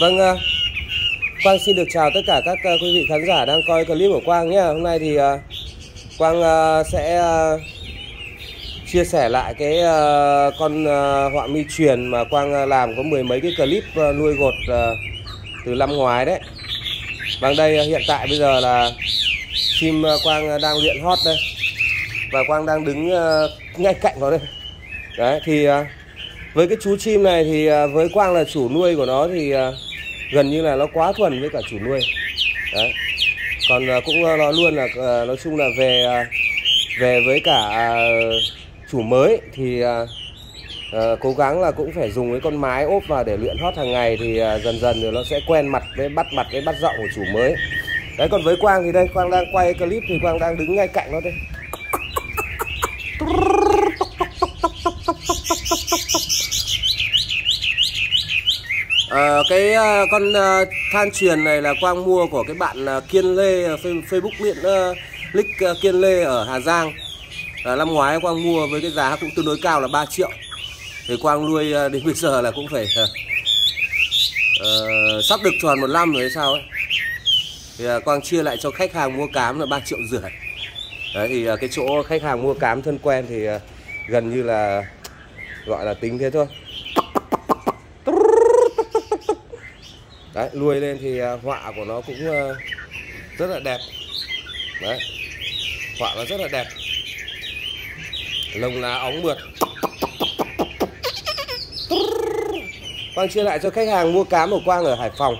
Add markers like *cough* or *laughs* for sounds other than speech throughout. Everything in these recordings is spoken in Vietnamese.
Vâng, à, Quang xin được chào tất cả các à, quý vị khán giả đang coi clip của Quang nhé. Hôm nay thì à, Quang sẽ chia sẻ lại cái con uh, họa mi truyền mà Quang làm có mười mấy cái clip nuôi gột từ năm ngoái đấy. Vâng đây hiện tại bây giờ là chim Quang đang luyện hót đây và Quang đang đứng ngay cạnh nó đây. Đấy thì với cái chú chim này thì à, với Quang là chủ nuôi của nó thì à, gần như là nó quá thuần với cả chủ nuôi. Đấy. Còn à, cũng uh, nó luôn là nói chung là về về với cả chủ mới thì cố gắng là cũng phải dùng cái con mái ốp vào để luyện hót hàng ngày thì dần dần rồi nó sẽ quen mặt với bắt mặt với bắt giọng của chủ mới đấy còn với Quang thì đây Quang đang quay clip thì Quang đang đứng ngay cạnh nó đây À, cái uh, con uh, than truyền này là Quang mua của cái bạn uh, Kiên Lê uh, Facebook miễn uh, Lick uh, Kiên Lê ở Hà Giang. À, năm ngoái Quang mua với cái giá cũng tương đối cao là 3 triệu. Thì Quang nuôi uh, đến *laughs* bây giờ là cũng phải uh, uh, sắp được tròn một năm rồi hay sao ấy. Thì uh, Quang chia lại cho khách hàng mua cám là 3 triệu rưỡi. Đấy thì uh, cái chỗ khách hàng mua cám thân quen thì uh, gần như là gọi là tính thế thôi. Đấy nuôi lên thì à, họa của nó cũng ờ, rất là đẹp. Đấy họa nó rất là đẹp. Lồng lá óng mượt. Quang chia lại cho khách hàng mua cá của Quang ở Hải Phòng.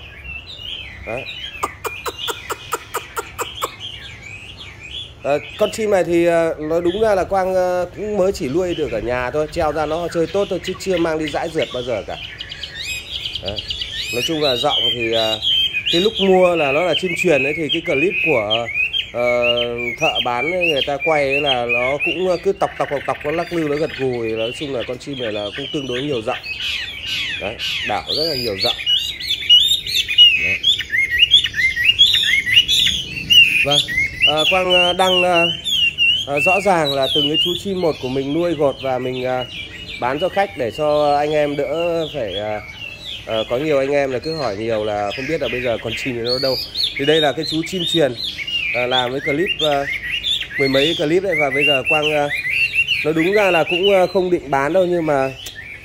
Đấy. À, con chim này thì ờ, nói đúng ra là Quang cũng mới chỉ nuôi được ở nhà thôi Treo ra nó chơi tốt thôi chứ chưa mang đi dãi dượt bao giờ cả. Đấy. Nói chung là giọng thì à, cái lúc mua là nó là chim truyền ấy thì cái clip của uh, thợ bán người ta quay là nó cũng cứ tọc tọc tọc tọc nó lắc lư nó gật gù thì nói chung là con chim này là cũng tương đối nhiều giọng. Đấy đảo rất là nhiều giọng. Đấy. vâng à, quang à, đăng à, à, rõ ràng là từng cái chú chim một của mình nuôi gột và mình à, bán cho khách để cho anh em đỡ phải à, à, có nhiều anh em là cứ hỏi nhiều là không biết là bây giờ con chim nó đâu. Thì đây là cái chú chim truyền à, làm cái clip à, mười mấy clip đấy và bây giờ quang à, nó đúng ra là cũng không định bán đâu nhưng mà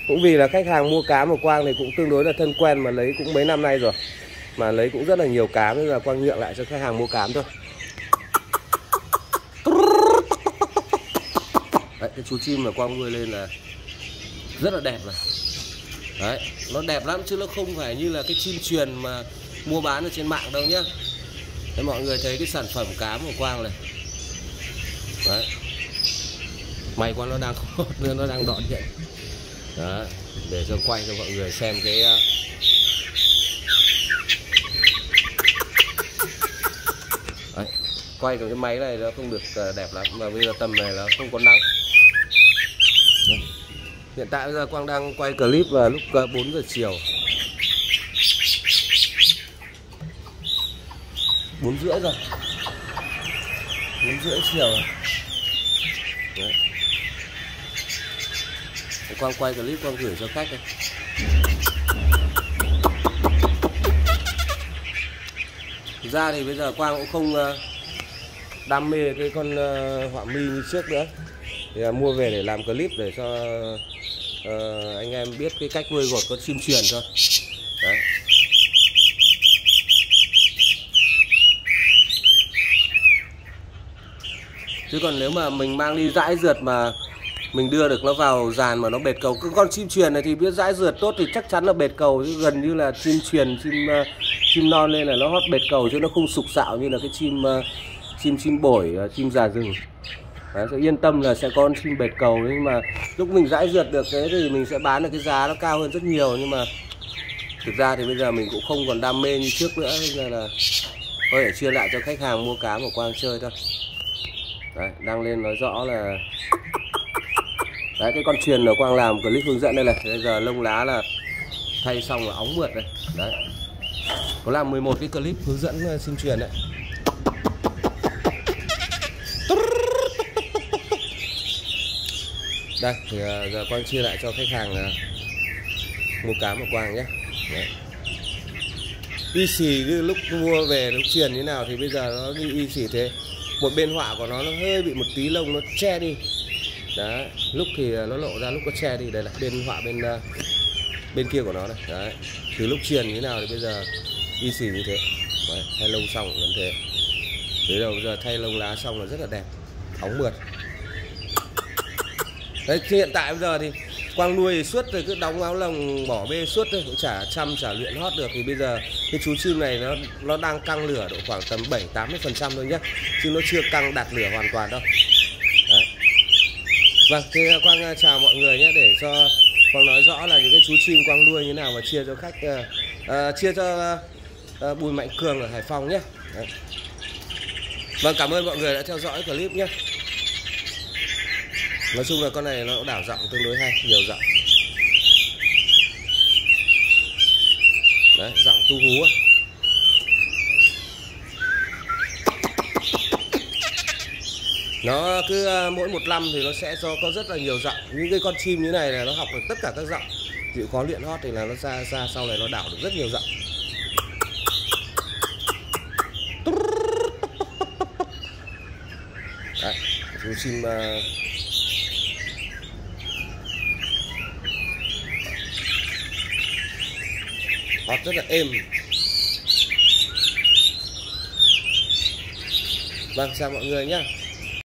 cũng vì là khách hàng mua cá mà quang thì cũng tương đối là thân quen mà lấy cũng mấy năm nay rồi. Mà lấy cũng rất là nhiều cám nên là quang nhượng lại cho khách hàng mua cám thôi. Đấy cái chú chim mà quang nuôi lên là rất là đẹp rồi đấy nó đẹp lắm chứ nó không phải như là cái chim truyền mà mua bán ở trên mạng đâu nhá Đấy, mọi người thấy cái sản phẩm cám của Quang này Đấy May quá nó đang *laughs* nó đang đọn vậy. Đó Để cho quay cho mọi người xem cái ờ, Đấy. Quay cái máy này nó không được ờ, đẹp lắm Mà bây giờ tầm này nó không có nắng Hiện tại bây giờ Quang đang quay clip vào lúc ờ, 4 giờ chiều. Bốn rưỡi rồi. Bốn rưỡi chiều rồi. Đấy. quang quay clip, quang gửi cho khách đây. Thực ra thì bây giờ quang cũng không ờ, đam mê cái con ờ, họa mi như trước nữa thì mua về để làm clip để cho uh, anh em biết cái cách nuôi gột con chim truyền thôi. Đấy. Chứ còn nếu mà mình mang đi dãi rượt mà mình đưa được nó vào dàn mà nó bệt cầu cái con chim truyền này thì biết dãi rượt tốt thì chắc chắn là bệt cầu chứ gần như là chim truyền chim uh, chim non lên là nó hót bệt cầu chứ nó không sục sạo như là cái chim uh, chim chim bổi uh, chim già rừng. Đấy, sẽ yên tâm là sẽ có con chim bệt cầu. Nhưng mà lúc mình dãi duyệt được thế thì mình sẽ bán được cái giá nó cao hơn rất nhiều. Nhưng mà thực ra thì bây giờ mình cũng không còn đam mê như trước nữa. Bây giờ là có thể chia lại cho khách hàng mua cá của Quang chơi thôi. Đấy, đăng lên nói rõ là Đấy cái con truyền là Quang làm clip hướng dẫn đây này. Bây giờ lông lá là thay xong là óng mượt đây. Đấy. Có làm 11 cái clip hướng dẫn ờ, xin truyền đấy. Đây thì ờ, giờ Quang chia lại cho khách hàng ờ, mua cá một Quang nhé. Đấy. y xì lúc mua về lúc truyền như nào thì bây giờ nó đi y xì thế. Một bên họa của nó nó hơi bị một tí lông nó che đi. Đấy lúc thì ờ, nó lộ ra lúc có che đi. Đây là bên họa bên bên kia của nó này đấy từ lúc truyền như nào thì bây giờ y xì như thế. Đấy, thay lông xong vẫn thế. Thế đầu giờ thay lông lá xong là rất là đẹp óng mượt đấy hiện tại bây giờ thì quang nuôi thì suốt rồi cứ đóng áo lồng bỏ bê suốt thôi cũng chả chăm chả luyện hót được thì bây giờ cái chú chim này nó nó đang căng lửa độ khoảng tầm 7 80 phần trăm thôi nhá, chứ nó chưa căng đạt lửa hoàn toàn đâu đấy. vâng thì à, quang à, chào mọi người nhé để cho quang nói rõ là những cái chú chim quang nuôi như nào và chia cho khách uh, uh, chia cho uh, bùi mạnh cường ở hải phòng nhé đấy. vâng cảm ơn mọi người đã theo dõi clip nhé nói chung là con này nó đảo giọng tương đối hay nhiều giọng đấy giọng tu hú à. Nó cứ ờ, mỗi một năm thì nó sẽ cho có rất là nhiều giọng những cái con chim như này là nó học được tất cả các giọng chịu khó luyện hót thì là nó ra ra sau này nó đảo được rất nhiều giọng đấy chú chim uh, hót rất là êm. Vâng chào mọi người nhé